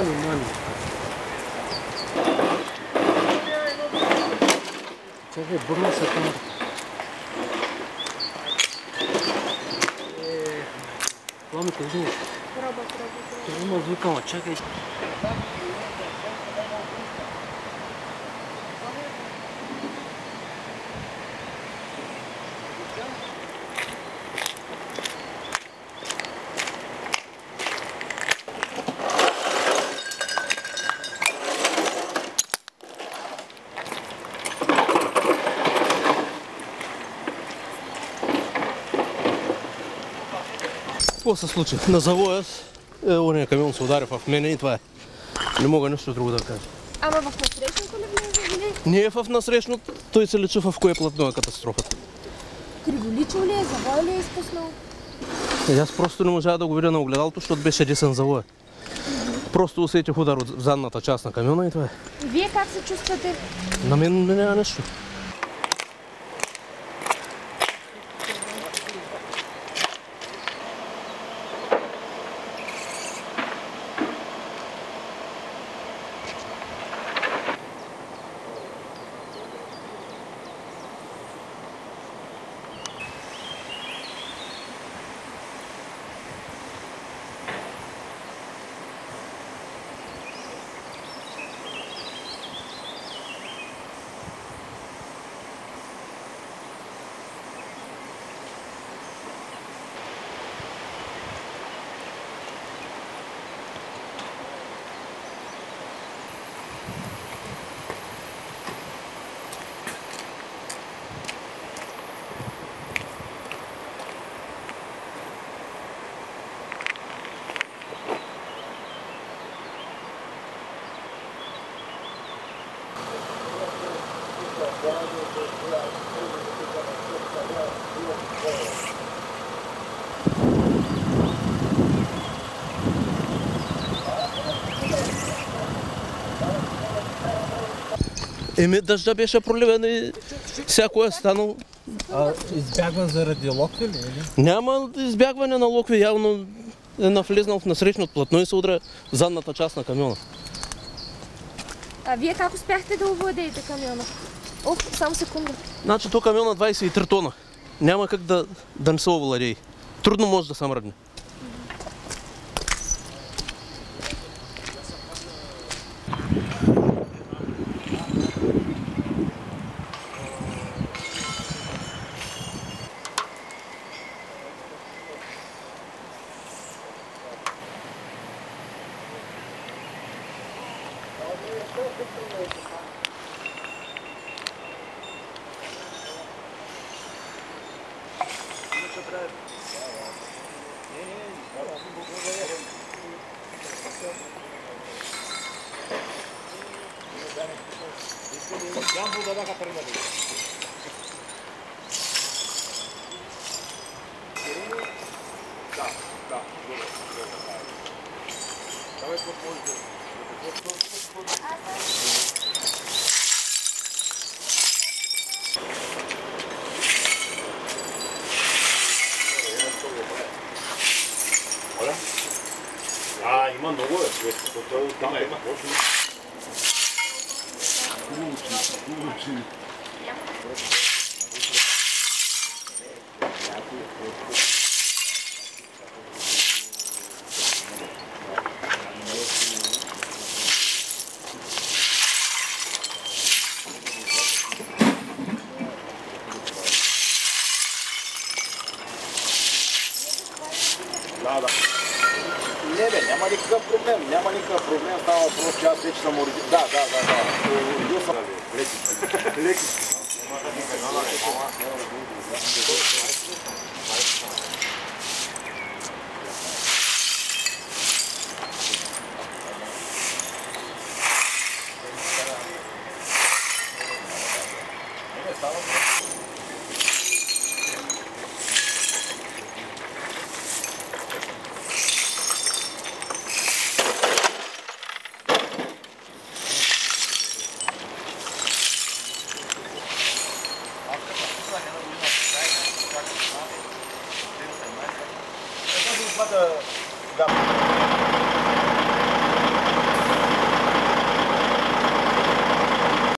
Мани, мани. Чакай, бърна се там. Къде си? Проба, проба. Къде ма викама, чакай. Какво се случи? На завоя е, ония камион се удари в мене и това е. Не мога нищо друго да кажа. Ама в насрещното ли влезе? Не е в насрещно, той се лечи в кое платно е катастрофата. Криволичил ли е, завой ли е изпуснал? Е, аз просто не можа да го видя на огледалото, защото беше десен завоя. Просто усетих удар от задната част на камиона и това е. Вие как се чувствате? На мен не няма нищо. Еми дъжда беше проливен и всяко е станало. А избягва заради локви ли? Няма избягване на локви, явно е навлезнал в насрещното платно и се удря задната част на камиона. А вие как успяхте да овладеете камиона? Ох, само секунда. Значи то камиона 23 тона. Няма как да, да не се овладее. Трудно може да се мръдне. Давай попозже. 아, 이만 넣어 요. 왜, 저, 저, 땀에 막 멋있 네. 그렇 지, 그렇 지. probleme, ne-am problem, probleme, ne-am ridicat probleme, stau aproape 6 și să mă ridic. Da, da, da, da. Eu să... Lexi. Lexi. Thank you. ก็